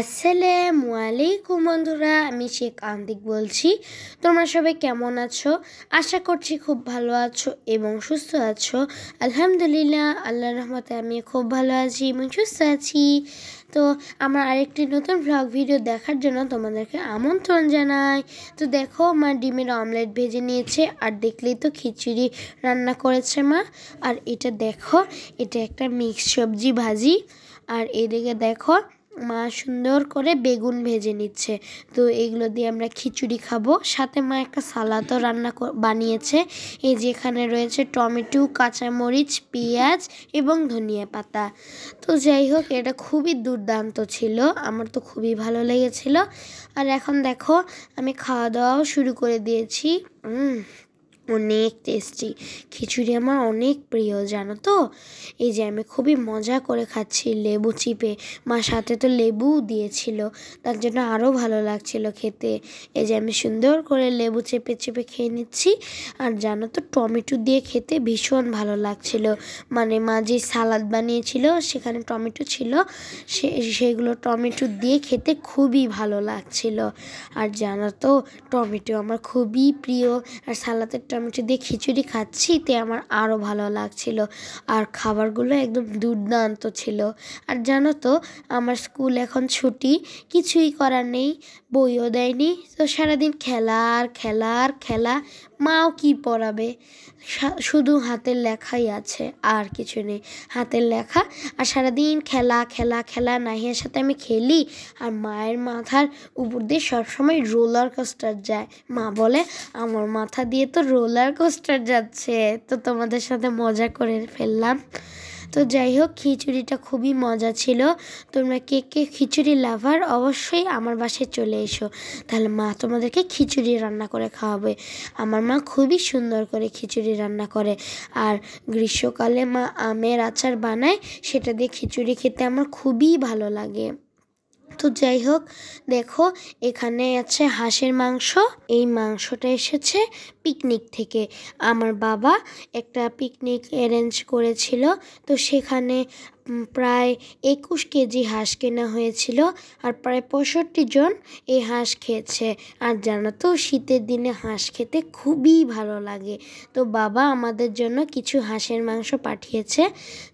আসসালামু আলাইকুম বন্ধুরা, আমি শেখ আন্দিক বলছি। তোমরা সবাই কেমন আছো? আশা করছি খুব ভালো আছো এবং সুস্থ আছো। আলহামদুলিল্লাহ আল্লাহ রহমতে আমি খুব ভালো আছি এবং সুস্থ আছি। তো আমার আরেকটি নতুন ভ্লগ ভিডিও দেখার জন্য তোমাদেরকে আমন্ত্রণ জানাই। তো দেখো, মা ডিমের অমলেট ভেজে নিয়েছে আর দেখলেই তো খিচুড়ি রান্না করেছে মা। আর এটা দেখো, এটা একটা মিক্স সবজি ভাজি। আর এদিকে দেখো মা সুন্দর করে বেগুন ভেজে নিচ্ছে। তো এগুলো দিয়ে আমরা খিচুড়ি খাব। সাথে মা একটা সালাদও রান্না বানিয়েছে। এই যেখানে রয়েছে টমেটো, কাঁচামরিচ, পেঁয়াজ এবং ধনিয়া পাতা। তো যাই হোক, এটা খুবই দুর্দান্ত ছিল। আমার তো খুবই ভালো লেগেছিল। আর এখন দেখো, আমি খাওয়া দাওয়াও শুরু করে দিয়েছি। অনেক টেস্টি খিচুড়ি আমার অনেক প্রিয়, জানো তো? এই যে আমি খুবই মজা করে খাচ্ছি লেবু চিপে। মা সাথে তো লেবুও দিয়েছিল, তার জন্য আরও ভালো লাগছিল খেতে। এই যে আমি সুন্দর করে লেবু চেপে চেপে খেয়ে নিচ্ছি, আর জানো তো, টমেটো দিয়ে খেতে ভীষণ ভালো লাগছিল। মানে মা যে সালাদ বানিয়েছিল, সেখানে টমেটো ছিল, সে, সেগুলো টমেটো দিয়ে খেতে খুবই ভালো লাগছিল। আর জানো তো, টমেটো আমার খুবই প্রিয়, আর সালাদের টমেটো দিয়ে খিচুড়ি খাচ্ছি, তে আমার আরও ভালো লাগছিল। আর খাবারগুলো একদম দুর্দান্ত ছিল। আর জানো তো, আমার স্কুল এখন ছুটি, কিছুই করার নেই, বইও দেয়নি। তো সারাদিন খেলা আর খেলা আর খেলা, মাও কি পড়াবে? শুধু হাতের লেখাই আছে, আর কিছু নেই। হাতের লেখা, আর সারাদিন খেলা খেলা খেলা, নাহিয়ার সাথে আমি খেলি। আর মায়ের মাথার উপর দিয়ে সবসময় রোলার কোস্টার যায়। মা বলে, আমার মাথা দিয়ে তো রোলার কোস্টার যাচ্ছে, তো তোমাদের সাথে মজা করে ফেললাম। তো যাই হোক, খিচুড়িটা খুবই মজা ছিল। তোমরা কে কে খিচুড়ি লাভার অবশ্যই আমার বাসায় চলে এসো। তাহলে মা তোমাদেরকে খিচুড়ি রান্না করে খাওয়াবে। আমার মা খুবই সুন্দর করে খিচুড়ি রান্না করে। আর গ্রীষ্মকালে মা আমের আচার বানায়, সেটা দিয়ে খিচুড়ি খেতে আমার খুবই ভালো লাগে। তো যাই হোক, দেখো এখানে আছে হাঁসের মাংস। এই মাংসটা এসেছে পিকনিক থেকে। আমার বাবা একটা পিকনিক অ্যারেঞ্জ করেছিল। তো সেখানে প্রায় একুশ কেজি হাঁস কেনা হয়েছিল আর প্রায় পঁয়ষট্টি জন এই হাঁস খেয়েছে। আর জানো তো, শীতের দিনে হাঁস খেতে খুবই ভালো লাগে। তো বাবা আমাদের জন্য কিছু হাঁসের মাংস পাঠিয়েছে।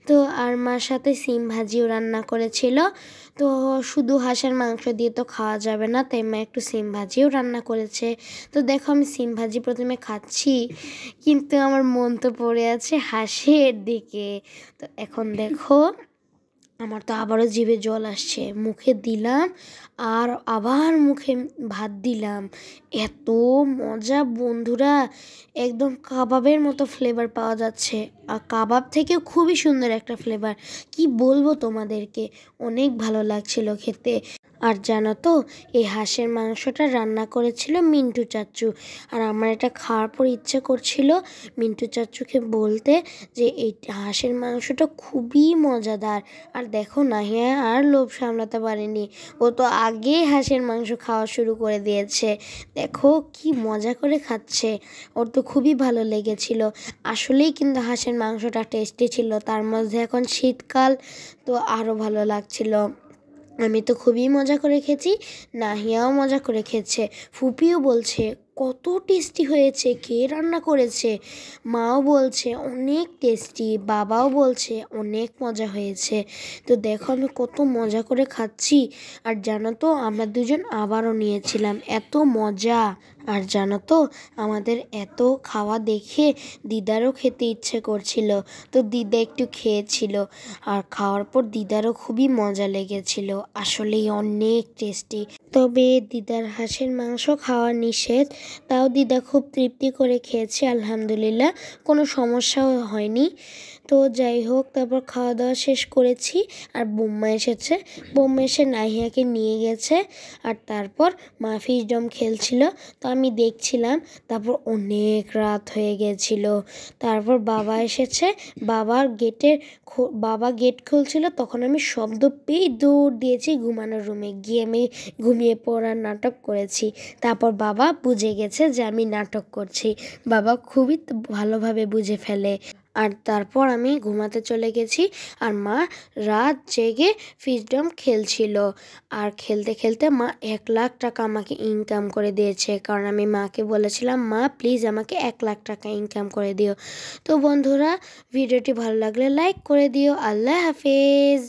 তো আর মার সাথে সিম ভাজিও রান্না করেছিল। তো শুধু হাঁসের মাংস দিয়ে তো খাওয়া যাবে না, তাই মা একটু সিম ভাজিও রান্না করেছে। তো দেখো, আমি সিম ভাজি প্রথমে খাচ্ছি, কিন্তু আমার মন তো পড়ে আছে হাঁসের দিকে। তো এখন দেখো আমার তো আবারও জিভে জল আসছে। মুখে দিলাম আর আবার মুখে ভাত দিলাম। এত মজা বন্ধুরা, একদম কাবাবের মতো ফ্লেভার পাওয়া যাচ্ছে। আর কাবাব থেকে খুবই সুন্দর একটা ফ্লেভার কি বলব তোমাদেরকে? অনেক ভালো লাগছিল খেতে। আর জানো তো, এই হাঁসের মাংসটা রান্না করেছিল মিন্টু চাচু আর আমার এটা খাওয়ার পর ইচ্ছে করছিল মিন্টু চাচুকে বলতে যে, এই হাঁসের মাংসটা খুবই মজাদার। আর দেখো নাহিয়া আর লোভ সামলাতে পারেনি। ও তো আগেই হাঁসের মাংস খাওয়া শুরু করে দিয়েছে। দেখো কি মজা করে খাচ্ছে। ওর তো খুবই ভালো লেগেছিল। আসলেই কিন্তু হাঁসের মাংসটা টেস্টি ছিল। তার মধ্যে এখন শীতকাল, তো আরও ভালো লাগছিল। আমি তো খুবই মজা করে খেয়েছি নাহিয়াও মজা করে খেয়েছে ফুপিও বলছে কত টেস্টি হয়েছে, কে রান্না করেছে? মাও বলছে, অনেক টেস্টি বাবাও বলছে, অনেক মজা হয়েছে। তো দেখো আমি কত মজা করে খাচ্ছি। আর জানো তো, আমরা দুজন আবারও নিয়েছিলাম, এত মজা। আর জানো তো, আমাদের এত খাওয়া দেখে দিদারও খেতে ইচ্ছে করছিল, তো দিদা একটু খেয়েছিল। আর খাওয়ার পর দিদারও খুবই মজা লেগেছিল, আসলেই অনেক টেস্টি তবে দিদার হাঁসের মাংস খাওয়া নিষেধ তাও দিদা খুব তৃপ্তি করে খেয়েছে আলহামদুলিল্লাহ কোনো সমস্যাও হয়নি। তো যাই হোক, তারপর খাওয়া দাওয়া শেষ করেছি। আর বোম্মা এসেছে। বোম্মা এসে নাহিয়াকে নিয়ে গেছে। আর তারপর মা ফিস ডম খেলছিল। তো আমি দেখছিলাম, তারপর অনেক রাত হয়ে গেছিল। তারপর বাবা এসেছে। বাবার গেটের বাবা গেট খুলছিল। তখন আমি শব্দ পেয়ে দৌড় দিয়েছি ঘুমানোর রুমে। গিয়ে আমি ঘুমিয়ে পড়ার নাটক করেছি। তারপর বাবা বুঝে গেছে যে আমি নাটক করছি। বাবা খুবই ভালোভাবে বুঝে ফেলে। আর তারপর আমি ঘুমাতে চলে গেছি আর মা রাত জেগে ফিজডম খেলছিল। আর খেলতে খেলতে মা এক লাখ টাকা আমাকে ইনকাম করে দিয়েছে। কারণ আমি মাকে বলেছিলাম, মা প্লিজ আমাকে এক লাখ টাকা ইনকাম করে দিও। তো বন্ধুরা ভিডিওটি ভালো লাগলে লাইক করে দিও। আল্লাহ হাফেজ!